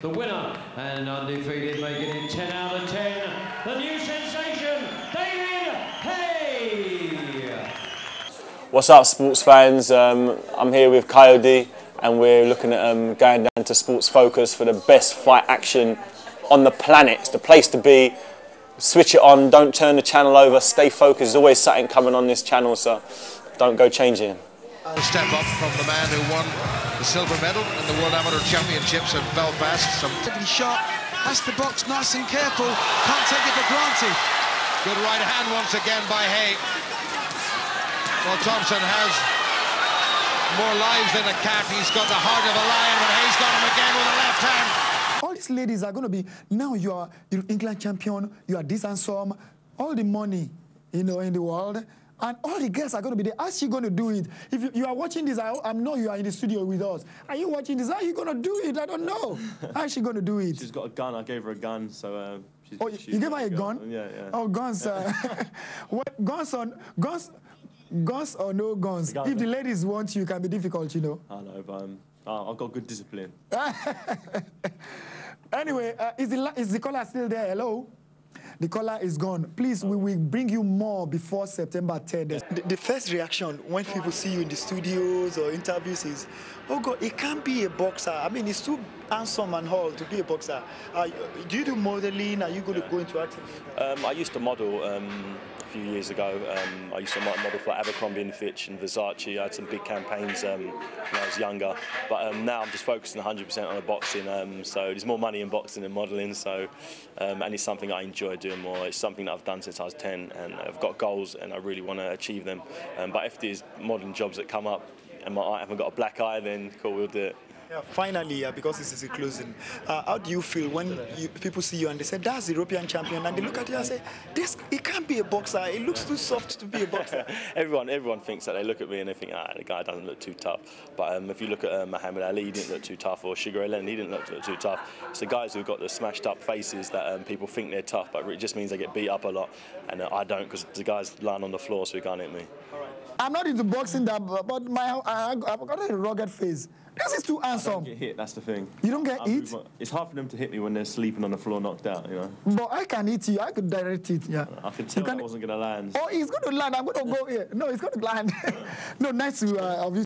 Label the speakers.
Speaker 1: The winner and undefeated, making it 10 out of 10, the new sensation, David Haye.
Speaker 2: What's up, sports fans? Um, I'm here with Coyote, and we're looking at um, going down to Sports Focus for the best fight action on the planet. It's the place to be. Switch it on, don't turn the channel over, stay focused. There's always something coming on this channel, so don't go changing.
Speaker 3: A step up from the man who won the silver medal in the World Amateur Championships at Belfast. Some
Speaker 4: shot, has the box nice and careful, can't take it for granted.
Speaker 3: good right hand once again by Haye. Well, Thompson has more lives than a cat. He's got the heart of a lion, but Haye's got him again with a left hand.
Speaker 4: All these ladies are going to be, now you are England champion, you are this and some, all the money, you know, in the world. And all the girls are going to be there. How's she going to do it? If you, you are watching this, I, I know you are in the studio with us. Are you watching this? How are you going to do it? I don't know. How's she going to do it?
Speaker 5: She's got a gun. I gave her a gun, so. Uh, she's,
Speaker 4: Oh,
Speaker 5: she's
Speaker 4: you gave her a gun?
Speaker 5: Yeah, yeah.
Speaker 4: Oh, guns. Uh, what, guns on guns, guns or no guns?
Speaker 5: gun,
Speaker 4: if the ladies want you, it can be difficult, you know.
Speaker 5: I know, but um, uh, I've got good discipline.
Speaker 4: Anyway, uh, is the is the caller still there? Hello. The color is gone. Please, we will bring you more before September 10th. The, the first reaction when people see you in the studios or interviews is, oh God, it can't be a boxer. I mean, it's too handsome and all to be a boxer. Uh, do you do modeling? Are you going to go into acting?
Speaker 2: Um, I used to model um, a few years ago. Um, I used to model for Abercrombie and Fitch and Versace. I had some big campaigns um, when I was younger. But um, now I'm just focusing 100% on the boxing. Um, so there's more money in boxing than modelling. So um, and it's something I enjoy doing more. It's something that I've done since I was 10, and I've got goals and I really want to achieve them. Um, but if there's modern jobs that come up and my, I haven't got a black eye, then cool, we'll do it.
Speaker 4: Yeah, finally, uh, because this is a closing, uh, how do you feel when you, people see you and they say, that's the European champion, and they look at you and say, this, can't be a boxer, it looks too soft to be a boxer.
Speaker 2: everyone, everyone thinks that they look at me and they think, ah, the guy doesn't look too tough. But um, if you look at uh, Muhammad Ali, he didn't look too tough, or Sugar Ray Leonard, he didn't look, look too tough. It's the guys who've got the smashed up faces that um, people think they're tough, but it just means they get beat up a lot. And uh, I don't, because the guys lying on the floor, so he can't hit me.
Speaker 4: I'm not into boxing, that, but my, I, I've got a rugged face. This is too
Speaker 5: I
Speaker 4: handsome.
Speaker 5: don't get hit. That's the thing.
Speaker 4: You don't get
Speaker 5: I move
Speaker 4: hit?
Speaker 5: It's hard for them to hit me when they're sleeping on the floor, knocked out. You know.
Speaker 4: But I can hit you. I could direct it. Yeah.
Speaker 5: I could Tell
Speaker 4: can-
Speaker 5: that wasn't going to land.
Speaker 4: Oh, he's going to land. I'm going to go here. No, he's going to land. no, nice to uh, of you